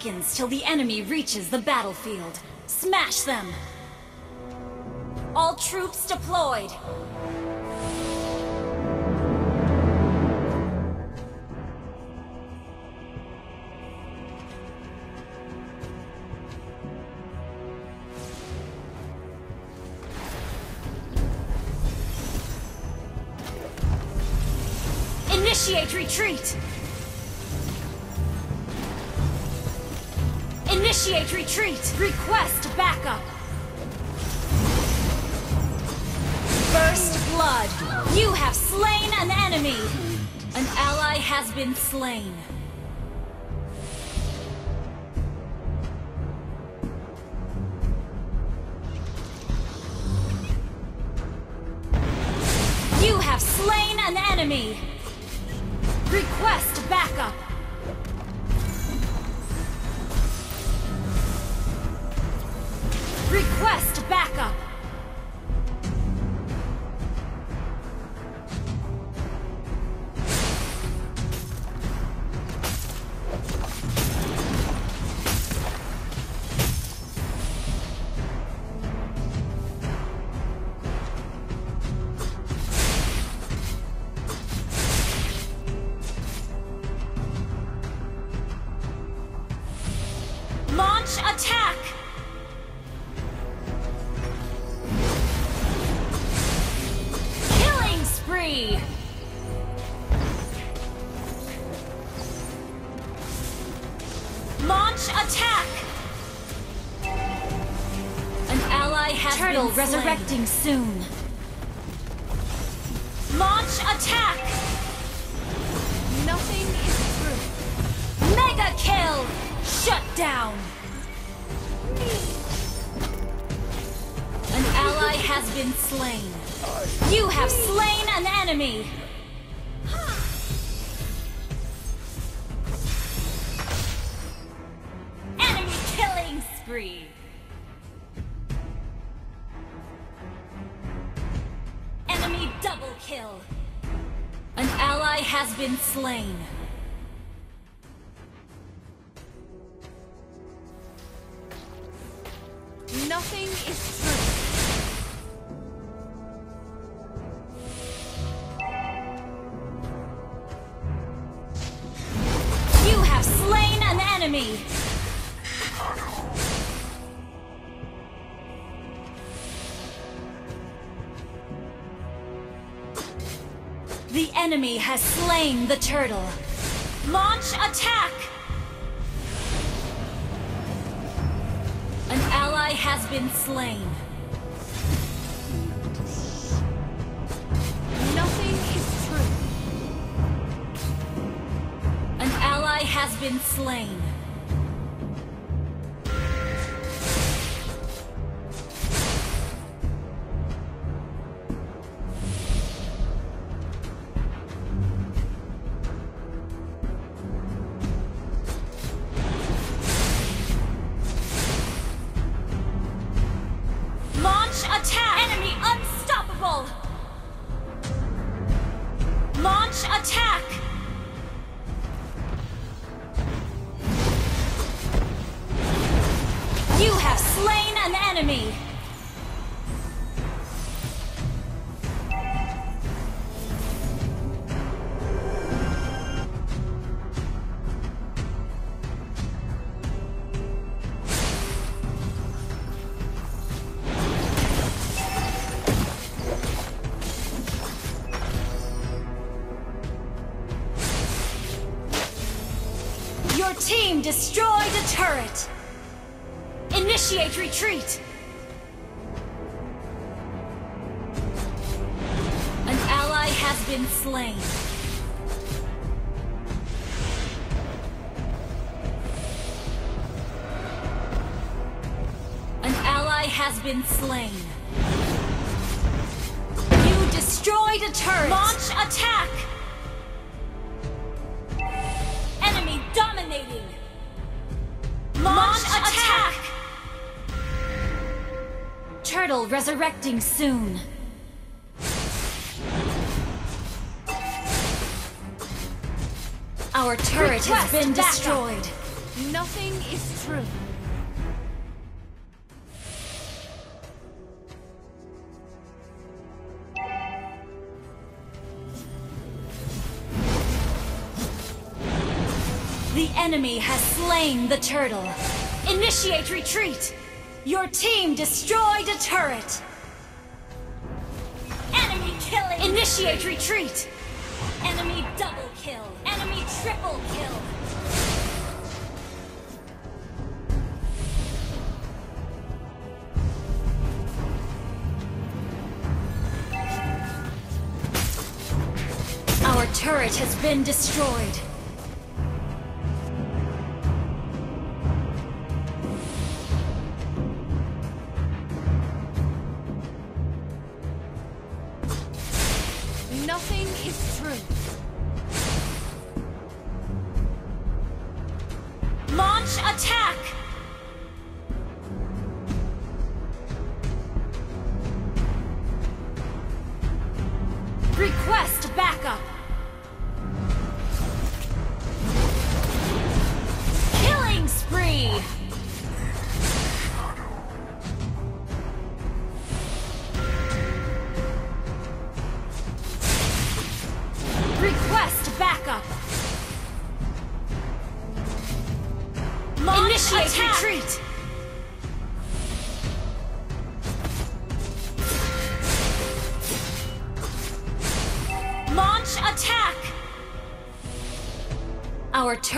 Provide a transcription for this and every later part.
Seconds till the enemy reaches the battlefield. Smash them! All troops deployed! Initiate retreat! Initiate retreat! Request backup! First blood! You have slain an enemy! An ally has been slain. You have slain an enemy! Request backup! Request backup! Launch attack! Resurrecting soon. Launch attack! Nothing is true. Mega kill! Shut down! An ally has been slain. You have slain an enemy! Enemy killing spree! Kill! An ally has been slain. Nothing is true. You have slain an enemy! Enemy has slain the turtle. Launch attack! An ally has been slain. Nothing is true. An ally has been slain. Team destroyed a turret! Initiate retreat! An ally has been slain. An ally has been slain. You destroyed a turret! Launch attack! Launch, attack! Turtle resurrecting soon. Our turret has Request been backup. destroyed. Nothing is true. The enemy has slain the turtle. Initiate retreat! Your team destroyed a turret! Enemy killing! Initiate retreat! Enemy double kill! Enemy triple kill! Our turret has been destroyed.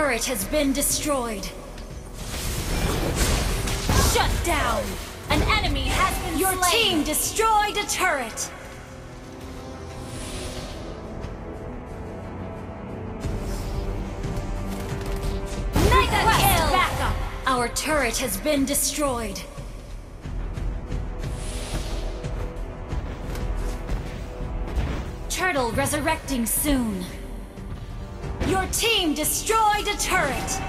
Turret has been destroyed. Shut down! An enemy has been Your slain. team destroyed a turret! Mega kill! Backup! Our turret has been destroyed. Turtle resurrecting soon. Your team destroyed a turret!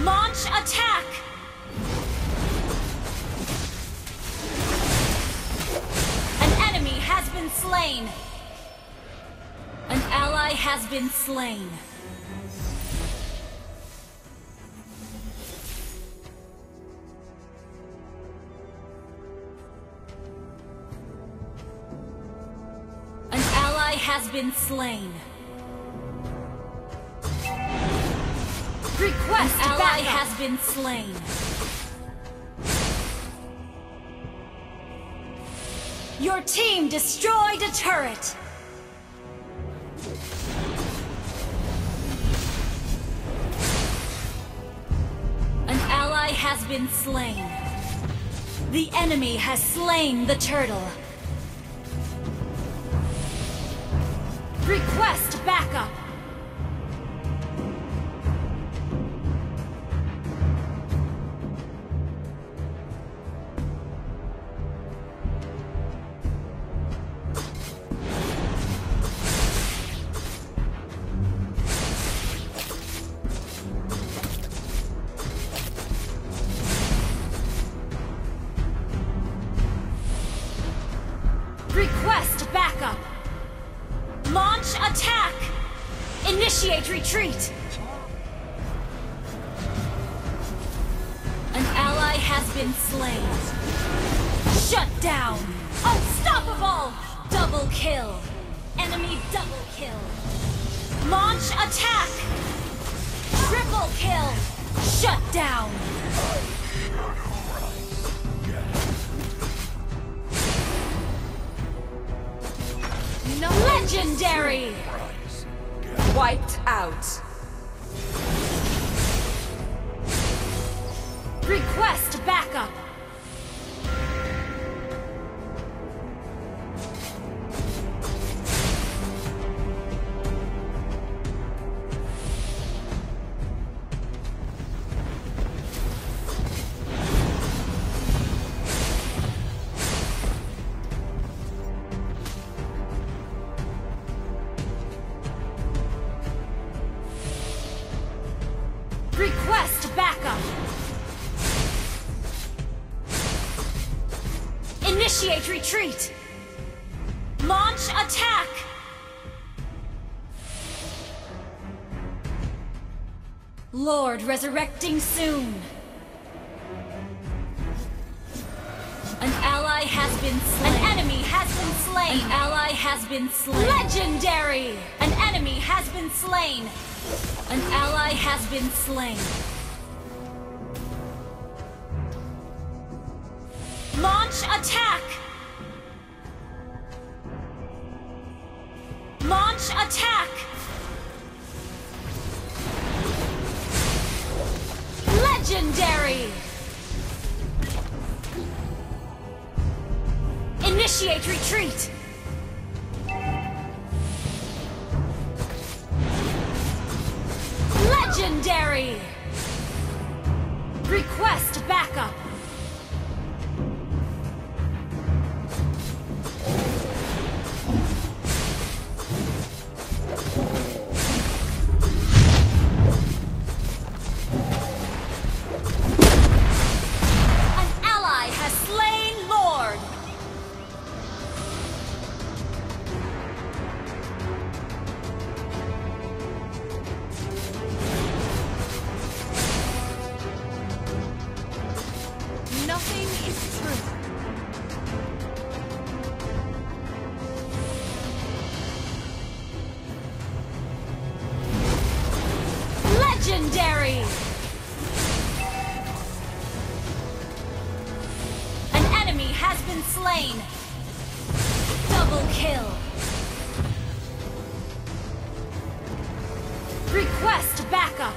Launch attack! An enemy has been slain! An ally has been slain. Been slain. Request An ally has been slain. Your team destroyed a turret. An ally has been slain. The enemy has slain the turtle. Request backup! Initiate retreat! An ally has been slain. Shut down! Unstoppable! Double kill! Enemy double kill! Launch attack! Triple kill! Shut down! Legendary! Wiped out. Request backup! Retreat! Launch attack! Lord resurrecting soon. An ally has been slain. An enemy has been slain. An ally has been slain. Legendary! An enemy has been slain. An ally has been slain. Launch attack! Legendary! Request backup! Slain! Double kill! Request backup!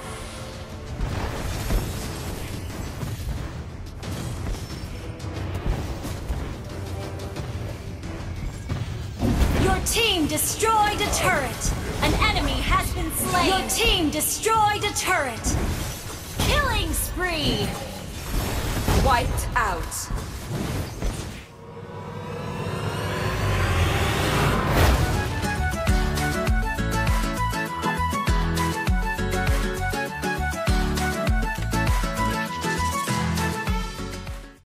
Your team destroyed a turret! An enemy has been slain! Your team destroyed a turret! Killing spree! Wiped out.